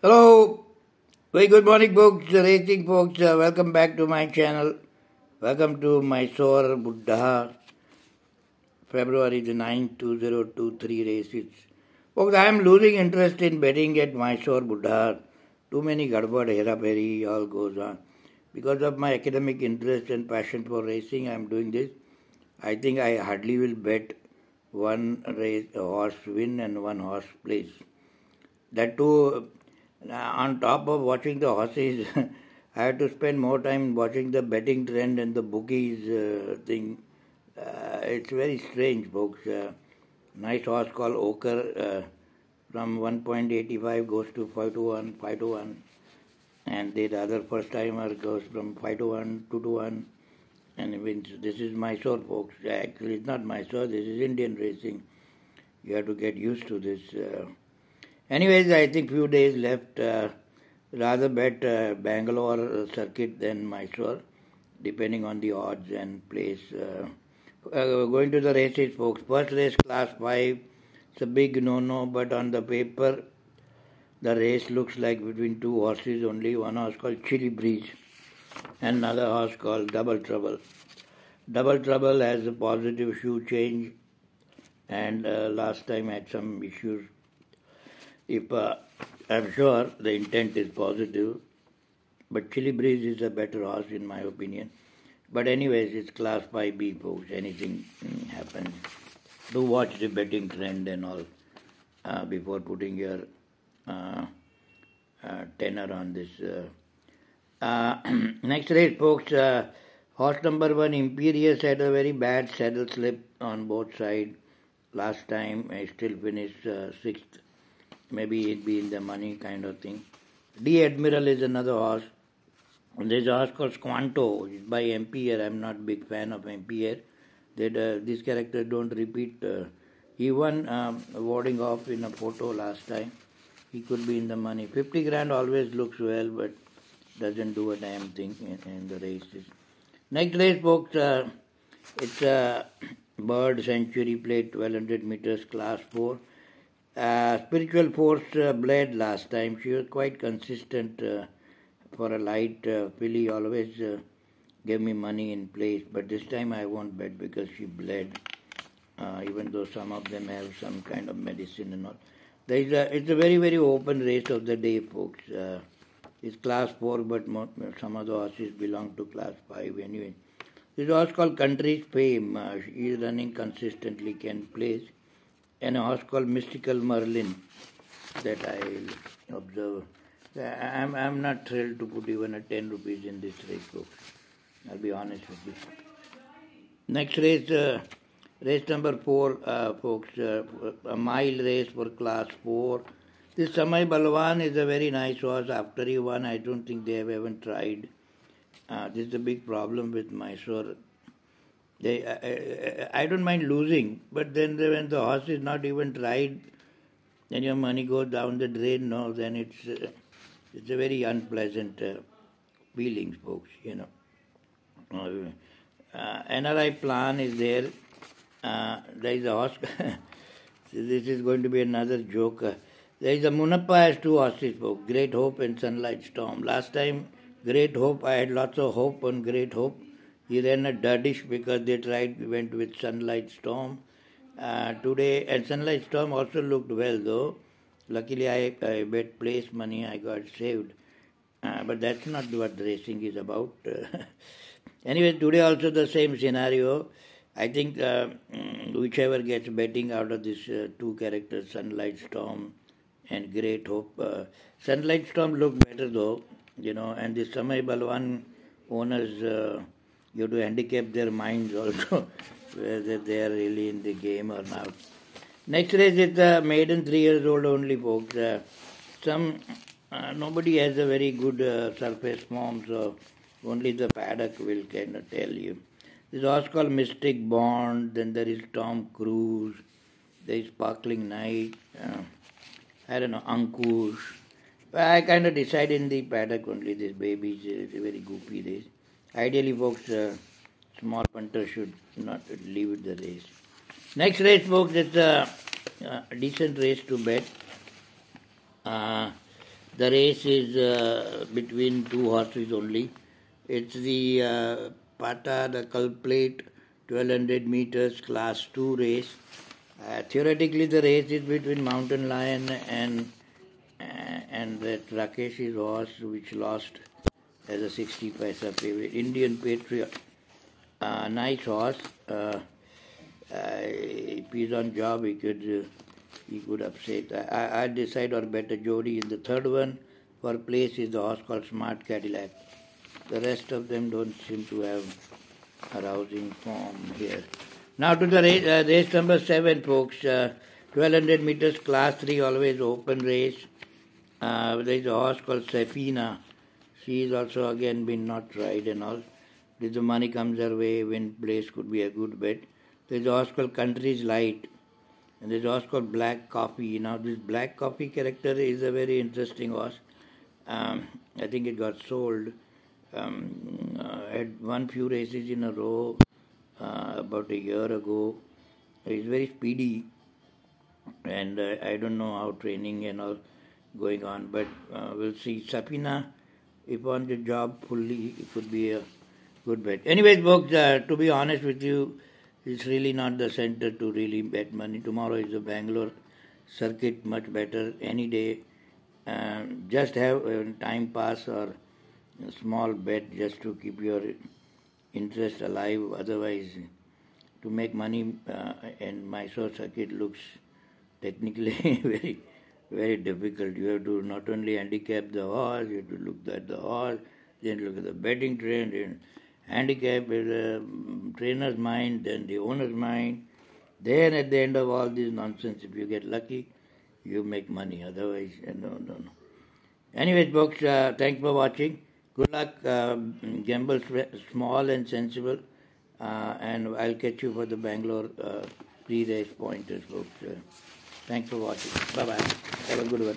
Hello, very good morning, folks, racing folks. Uh, welcome back to my channel. Welcome to Mysore Buddha, February the 9th, 2023 races. Folks, I am losing interest in betting at Mysore Buddha. Too many gadbad, hera peri, all goes on. Because of my academic interest and passion for racing, I am doing this. I think I hardly will bet one race, horse win and one horse place. That too on top of watching the horses, I had to spend more time watching the betting trend and the bookies uh, thing. Uh, it's very strange, folks. Uh, nice horse called Ochre uh, from 1.85 goes to 5 to 1, 5 to 1. And the other first timer goes from 5 to 1, 2 to 1. And wins. This is Mysore, folks. Actually, it's not Mysore, this is Indian racing. You have to get used to this. Uh, Anyways, I think few days left. Uh, rather bet uh, Bangalore circuit than Mysore, depending on the odds and place. Uh, uh going to the races, folks. First race, class 5. It's a big no-no, but on the paper, the race looks like between two horses only. One horse called Chilli Breeze and another horse called Double Trouble. Double Trouble has a positive shoe change and uh, last time had some issues if uh, I'm sure the intent is positive, but Chilli Breeze is a better horse in my opinion. But anyways, it's class 5B folks, anything mm, happens. Do watch the betting trend and all uh, before putting your uh, uh, tenor on this. Uh, uh, next race folks, uh, horse number one Imperious had a very bad saddle slip on both sides. Last time I still finished sixth maybe it be in the money kind of thing. D Admiral is another horse. There's a horse called Squanto by Empire. I'm not big fan of Empire. That uh, these characters don't repeat. Uh, he won um, warding off in a photo last time. He could be in the money. 50 grand always looks well, but doesn't do a damn thing in, in the races. Next race, folks, uh, it's a Bird Century Plate 1200 meters, class 4. Uh, spiritual force uh, bled last time. She was quite consistent uh, for a light uh, filly. Always uh, gave me money in place, but this time I won't bet because she bled. Uh, even though some of them have some kind of medicine and all. There is a, it's a very very open race of the day, folks. Uh, it's class four, but some of the horses belong to class five anyway. This horse called Country's Fame. she is running consistently, can place and a horse called Mystical Merlin that I observe. I'm, I'm not thrilled to put even a 10 rupees in this race, folks. I'll be honest with you. Next race, uh, race number 4, uh, folks, uh, a mile race for class 4. This Samay Balwan is a very nice horse. After he won, I don't think they have even tried. Uh, this is a big problem with Mysore they, I, I, I, don't mind losing, but then when the horse is not even tried, then your money goes down the drain. No, then it's uh, it's a very unpleasant uh, feeling, folks. You know. Uh, NRI plan is there. Uh, there is a horse. this is going to be another joke. there is a Munappa has two horses, folks. Great Hope and Sunlight Storm. Last time, Great Hope, I had lots of hope on Great Hope he ran a duddish because they tried, we went with Sunlight Storm. Uh, today, and Sunlight Storm also looked well though. Luckily, I, I bet place money, I got saved. Uh, but that's not what racing is about. anyway, today also the same scenario. I think uh, whichever gets betting out of these uh, two characters, Sunlight Storm and Great Hope. Uh, Sunlight Storm looked better though, you know, and the Samay Balwan owners uh, you have to handicap their minds also, whether they are really in the game or not. Next race is the maiden three years old only, folks. Uh, some uh, nobody has a very good uh, surface form, so only the paddock will kind of tell you. This horse called Mystic Bond. Then there is Tom Cruise. There is Sparkling Night. Uh, I don't know Ankush. I kind of decide in the paddock only. This baby is very goofy race. Ideally, folks, uh, small punter should not leave the race. Next race, folks, it's a, a decent race to bet. Uh, The race is uh, between two horses only. It's the uh, Pata, the Culplate 1200 meters class 2 race. Uh, theoretically, the race is between Mountain Lion and uh, and that Rakesh's horse, which lost as a 60 paisa favorite. Indian Patriot. Uh, nice horse. Uh, uh, if he's on job, he could uh, he could upset. I, I decide or better Jody in the third one. For place is the horse called Smart Cadillac. The rest of them don't seem to have a rousing form here. Now to the race, uh, race number seven, folks. Uh, 1200 meters, class three, always open race. Uh, there is a horse called Safina. She is also again been not tried and all. If the money comes her way, win place could be a good bet. There's a horse called Country's Light. And there's a horse called Black Coffee. Now this Black Coffee character is a very interesting horse. Um, I think it got sold. Um, uh, had won few races in a row uh, about a year ago. He's very speedy, and uh, I don't know how training and all going on, but uh, we'll see. Sapina, if on the job fully, it could be a good bet. Anyways, folks, uh, to be honest with you, it's really not the center to really bet money. Tomorrow is the Bangalore circuit, much better any day. Um, just have a time pass or a small bet just to keep your interest alive. Otherwise, to make money uh, in Mysore circuit looks technically very, very difficult. You have to not only handicap the horse, you have to look at the horse, then look at the betting trend, and handicap the trainer's mind, then the owner's mind. Then at the end of all this nonsense, if you get lucky, you make money. Otherwise, no, no, no. Anyways, folks, uh, thanks for watching. Good luck. Uh, gamble small and sensible. Uh, and I'll catch you for the Bangalore uh, pre-race pointers, folks. Thanks for watching. Bye-bye. Have a good one.